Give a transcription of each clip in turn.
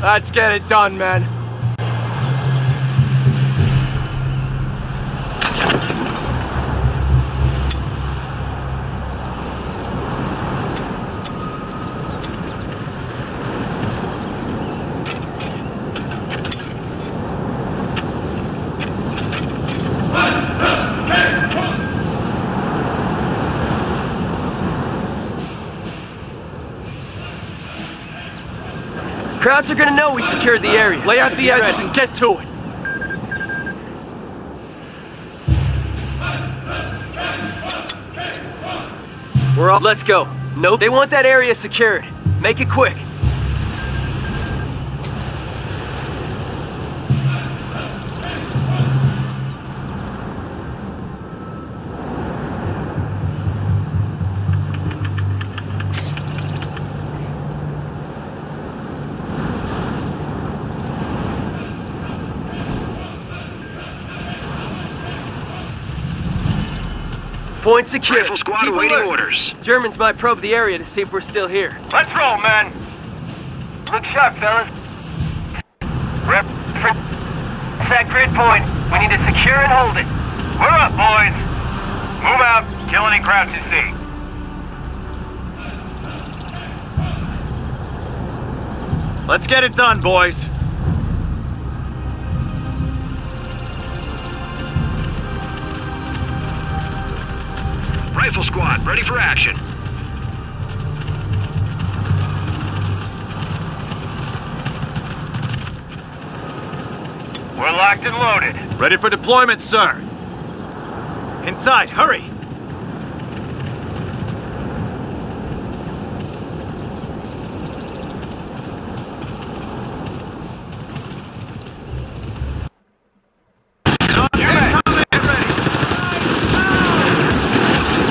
Let's get it done, man. Krauts are gonna know we secured the area. Lay out So the edges ready. and get to it. We're all. Let's go. No, they want that area secured. Make it quick. Point secure. Rifle squad Keep awaiting alert. orders. Germans might probe the area to see if we're still here. Let's roll, man. Look sharp, fellas. Rep. That grid point. We need to secure and hold it. We're up, boys. Move out. Kill any Krauts you see. Let's get it done, boys. Rifle squad, ready for action. We're locked and loaded. Ready for deployment, sir. Inside, hurry.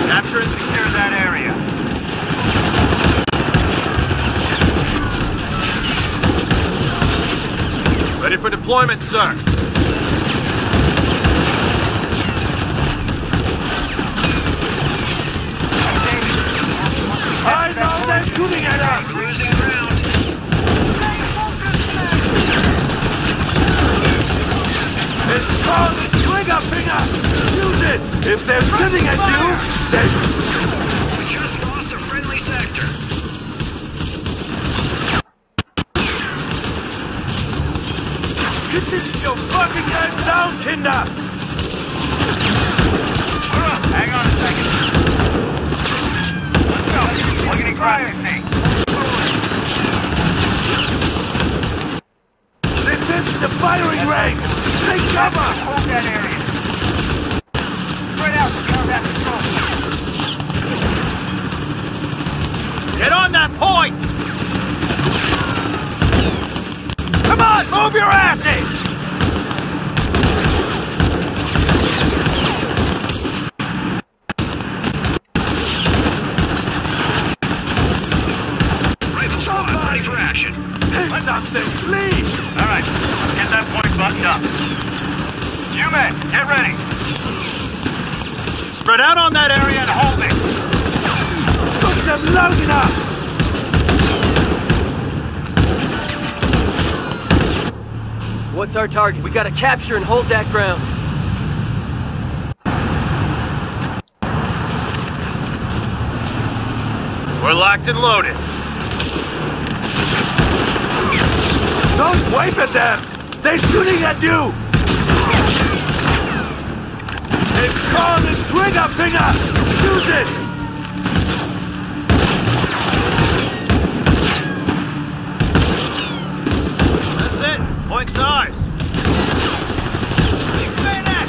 Capture and secure that area. Ready for deployment, sir. I know they're shooting at us! Losing ground. It's called the trigger finger. Use it. If they're shooting at you, then We just lost a friendly sector. get this your fucking head down, Kinder. Hang on a second. Let's go. Look at any Krauts you see. This is the firing range. Take cover. Hold that area. Spread out for combat control. Get on that point. Come on, move your asses. Rifle squad, ready for action. Hit something, please. All right, get that point buttoned up. You men, get ready. Spread out on that area and hold it. Push them loud enough. What's our target? We gotta capture and hold that ground. We're locked and loaded. Don't wave at them! They're shooting at you! It's called the trigger finger! Use it! That's it! Point size! Bayonet!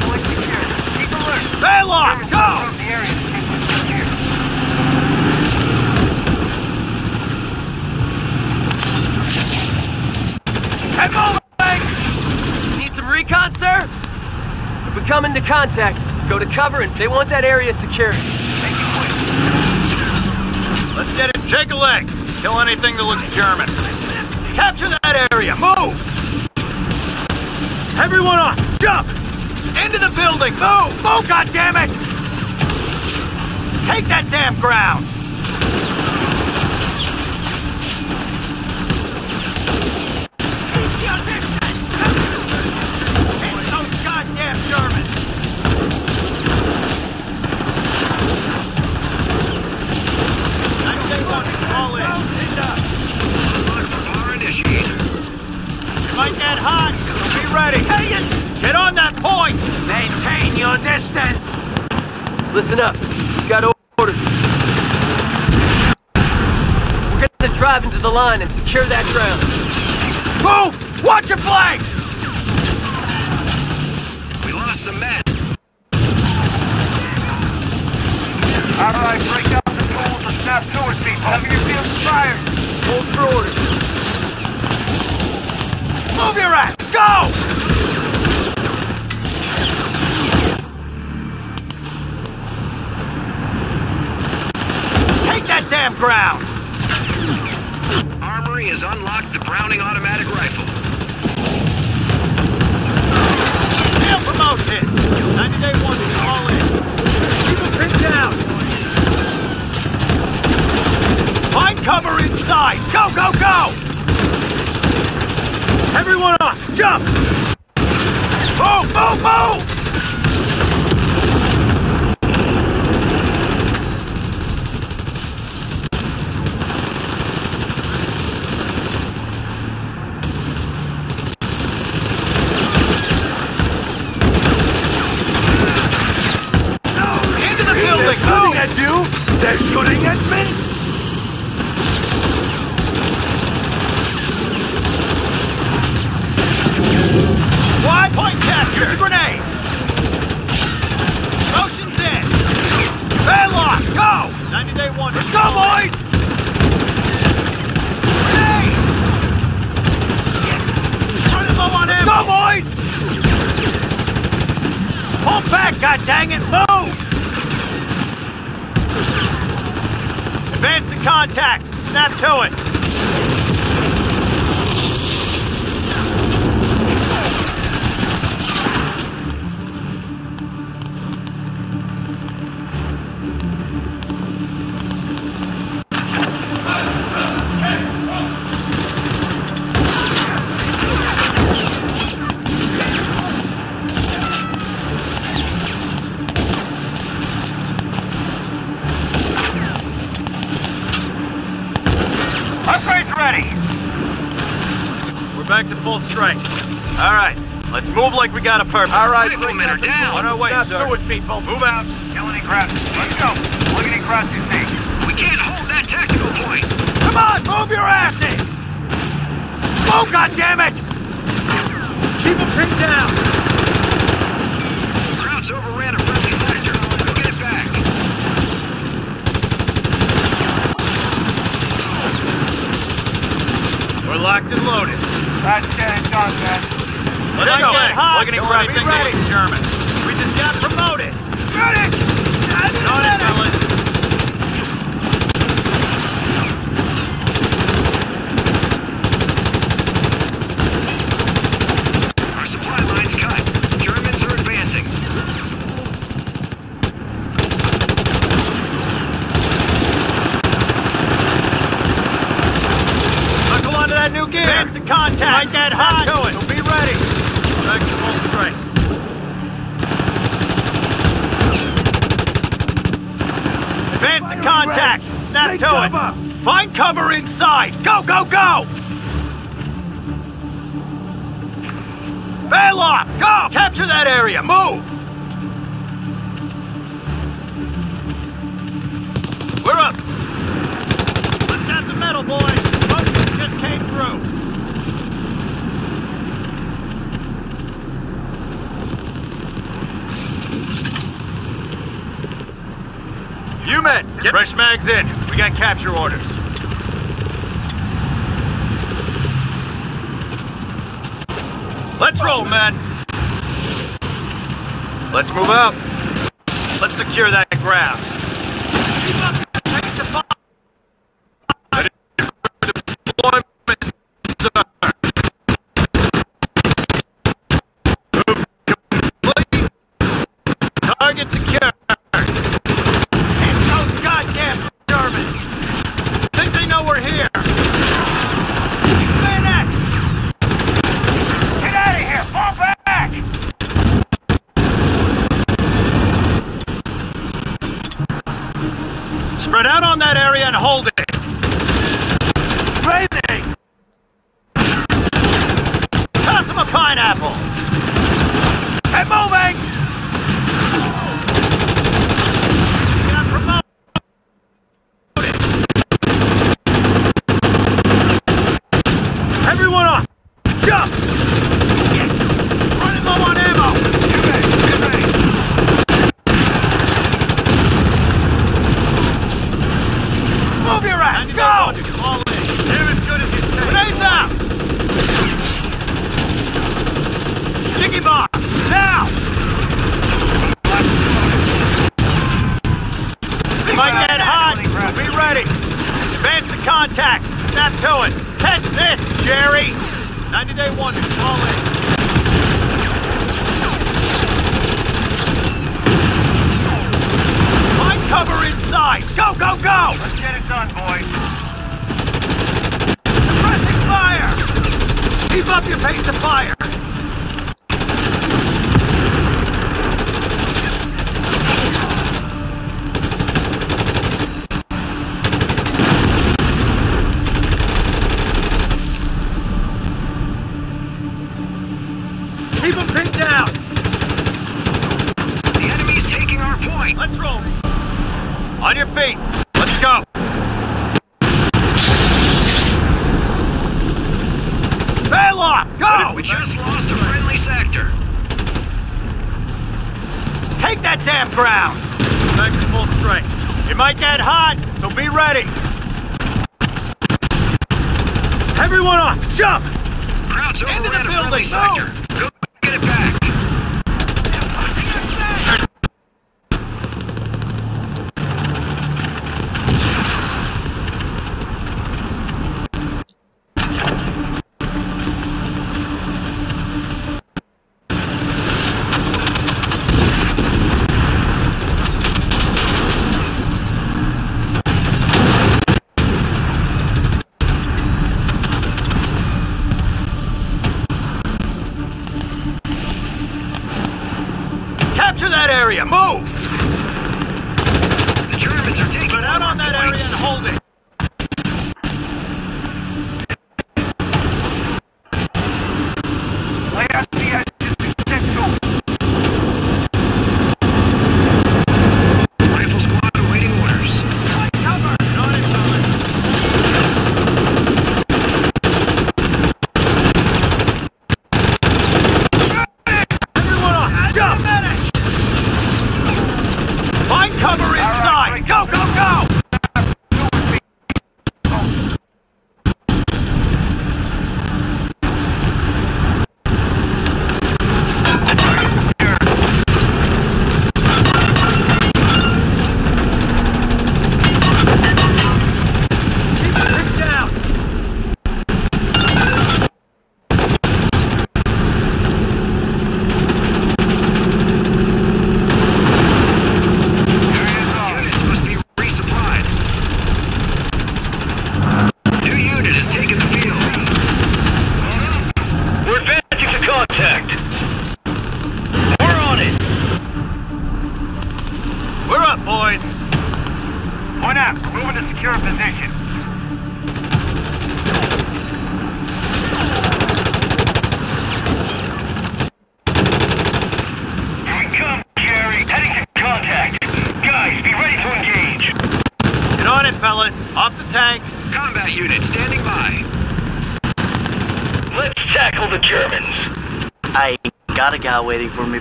Point secure. Keep alert. Baylock! Go! The area is secure. Come on! Need some recon, sir? If we come into contact, go to cover and they want that area secured. Let's get it. Shake a leg. Kill anything that looks German. Capture that area. Move! Everyone up! Jump! Into the building! Move! Move, goddammit! Take that damn ground! It's those goddamn Germans! I say one, all in. Bar initiated. You might get hot. Be ready. Get on that point. Maintain your distance. Listen up. You got orders. We're gonna drive into the line and secure that ground. Move! Watch your flanks! We lost some men. All right, break out the tools and snap to it, people. Cover your field fire. Hold for orders. Move your ass! Go! Take that damn ground! Armory has unlocked the Browning automatic rifle. Deal promotion! 90 day one, all in. Keep them pinned down! Find cover inside! Go, go, go! Everyone up! Jump! Move, move, move! Into the building! Move! at you? They're shooting at me? Wide point capture! Use a grenade! Motion's in! Padlock! Go! 90 day one. Let's go, boys! Grenade! Running low on him! Go, boys! Pull back, goddanggit! Move! Advance to contact! Snap to it! Upgrades ready. We're back to full strength. All right, let's move like we got a purpose. All right, Riflemen are down. On our way, Snap sir. it, people. Move out. Kill any crashes. Let's go. Look at any crashes. We can't hold that tactical point. Come on, move your asses! Move, goddammit! Keep them pinned down. Krauts overran a friendly sector. Go get it back. We're locked and loaded. That's getting done, man. Let's get hot. Look at him Don't grab be things ready, German. We just got promoted. Ready it, fellas. Our supply line's cut. Germans are advancing. Buckle onto that new gear. Advance to contact. Might get hot. to it. So be ready. Back to full strength. Advance to contact. Snap to it. Find cover inside. Go, go, go! Bail off! Go! Capture that area! Move! We're up! Let's at the metal, boys! Motion just came through! You men, get in. We got capture orders. Let's roll, men. Let's move out. Let's secure that ground. Keep up.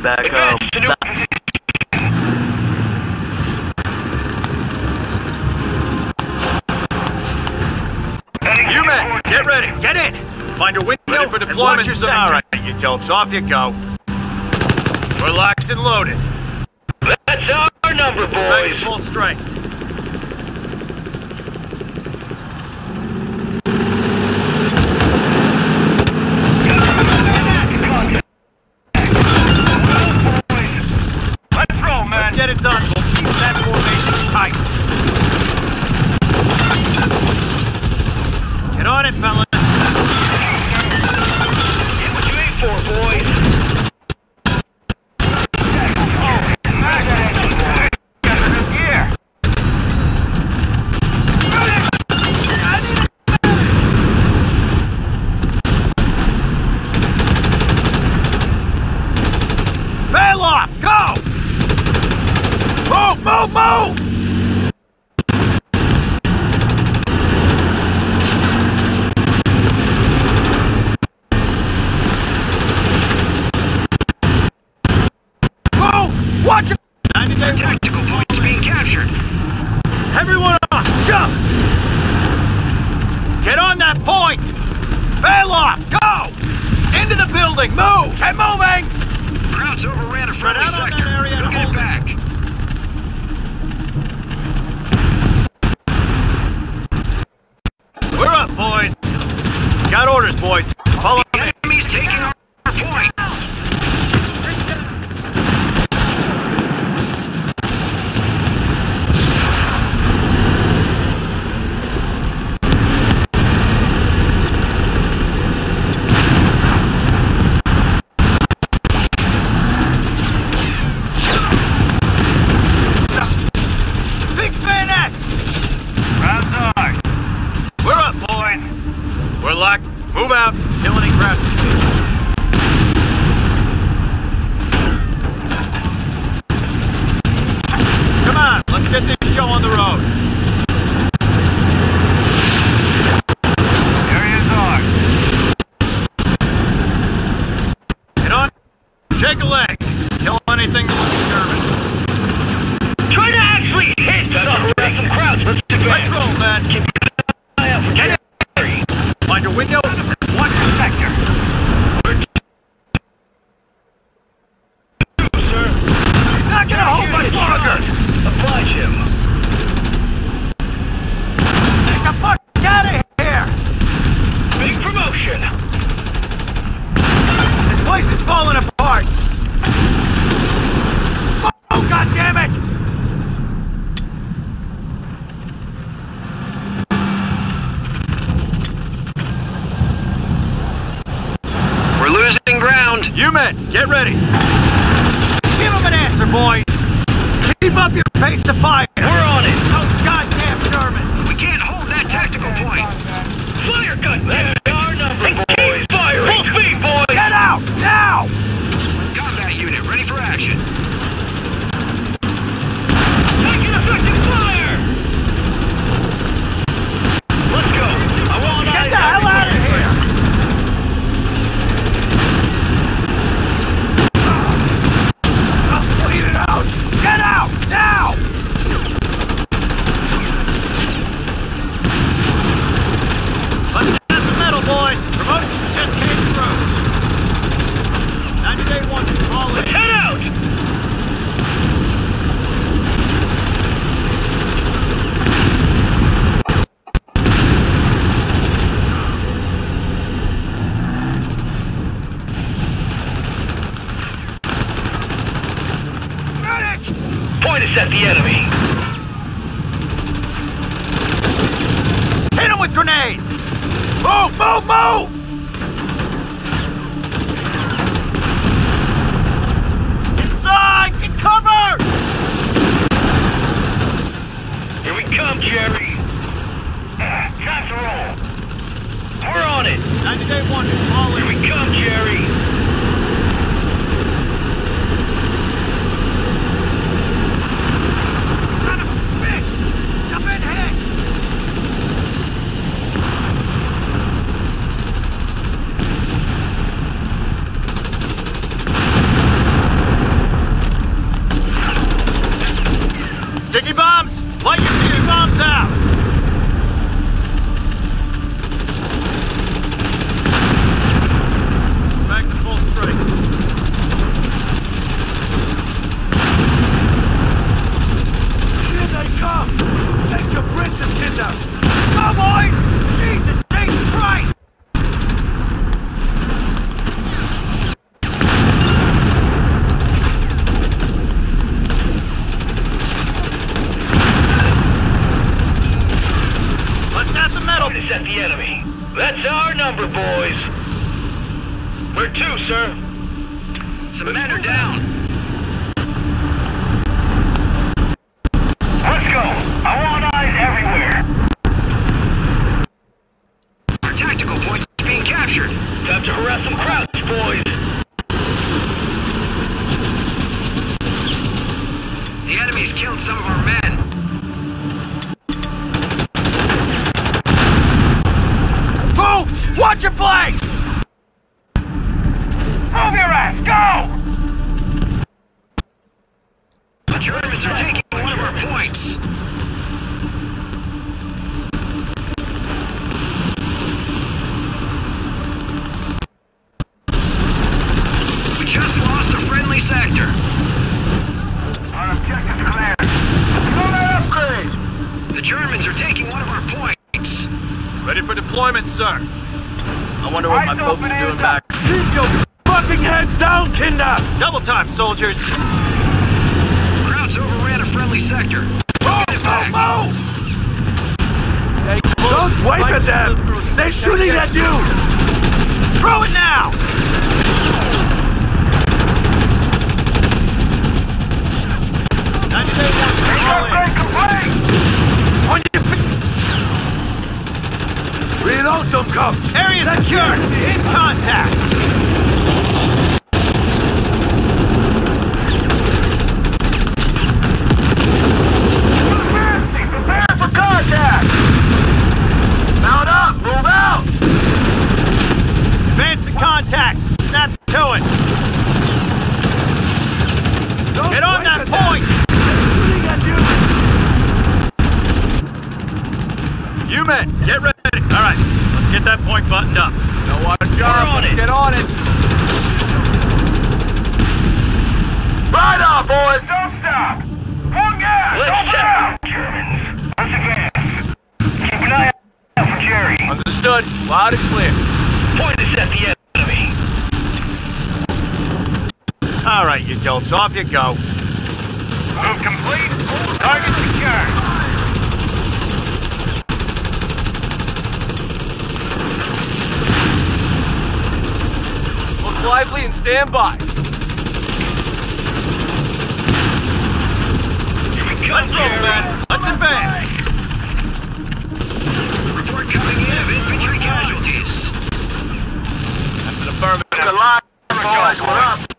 back home. U-men, get ready. Get in. Find your window ready for deployment. Your All right, you dopes. Off you go. We're locked and loaded. That's our number, boys. Ready full strength. Move, sector. Move, move, move! Don't wave at them! They're shooting at you! Throw it now! Reload them, come! Area secured! In contact! You men, get ready. All right, let's get that point buttoned up. Now watch out. Get on it. Right on, boys. Don't stop. One gas. Let's Don't check. Germans, Let's advance. Keep an eye out for Jerry. Understood. Loud and clear. Point is at the enemy. All right, you dopes. Off you go. Move complete. Target secured. lively and stand by. Guns over, man. Let's advance. Report coming in of infantry casualties. That's an affirmative. Good luck. Guys, what up?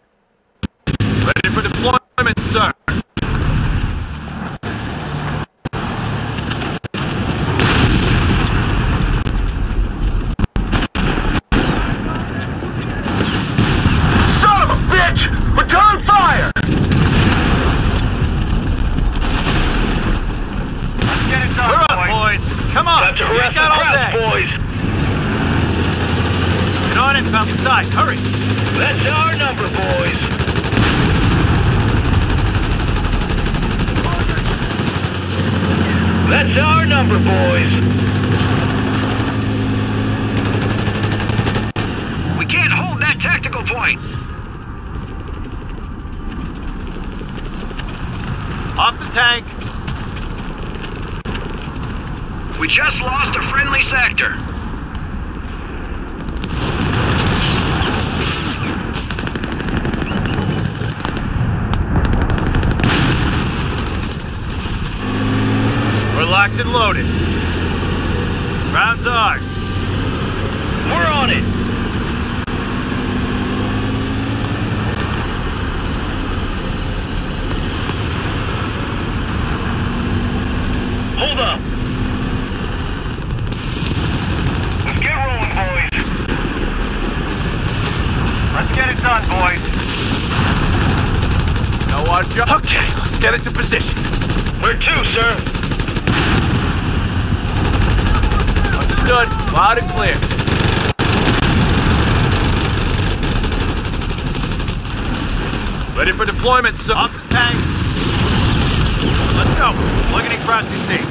deployment, so up the tank. Let's go. Plug any processing.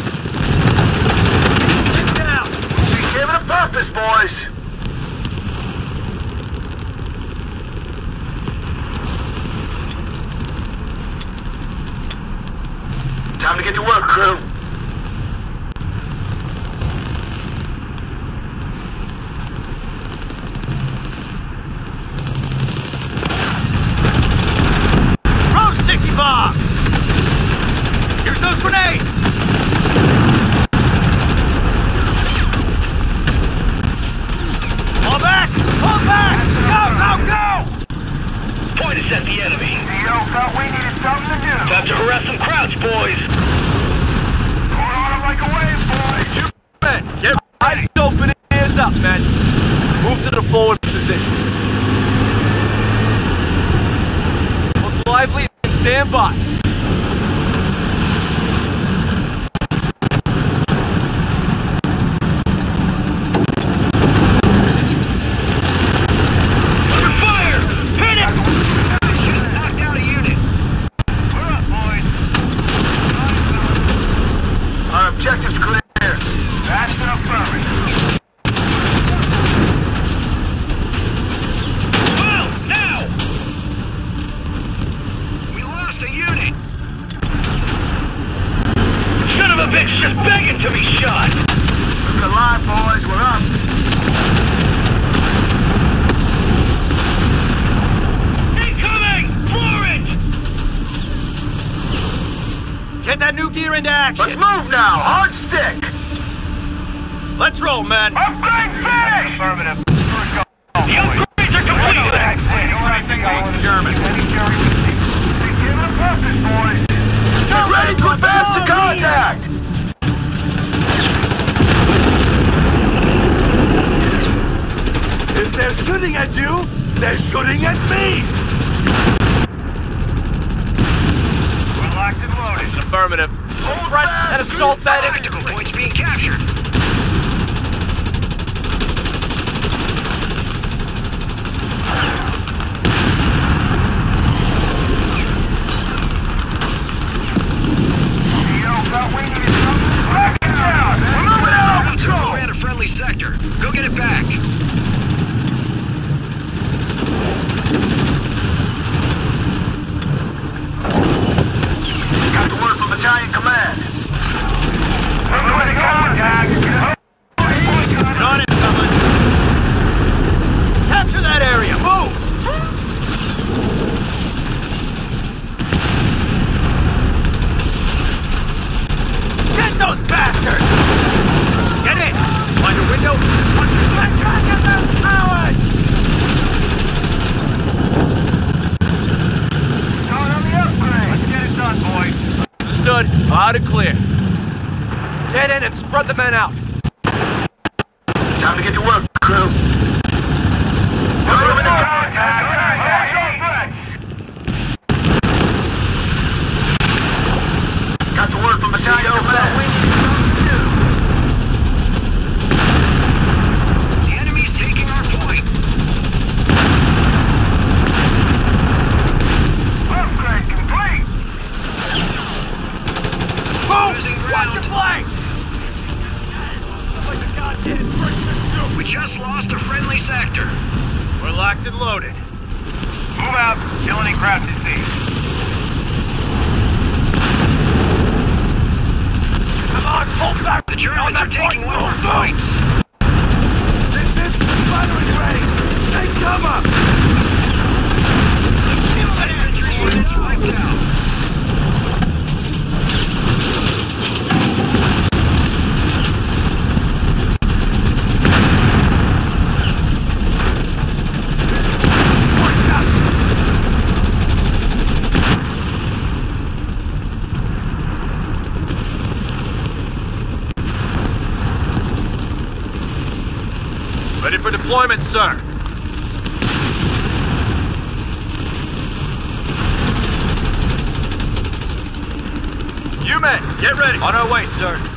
now. Hard stick. Let's roll, men. Upgrade finish! The upgrades are complete. Get ready to advance to contact! If they're shooting at you, they're shooting at me! We're locked and loaded. Affirmative. Hold fast. And assault medic. Head in and spread the men out. Time to get to work, crew. sir. You men, get ready. On our way, sir.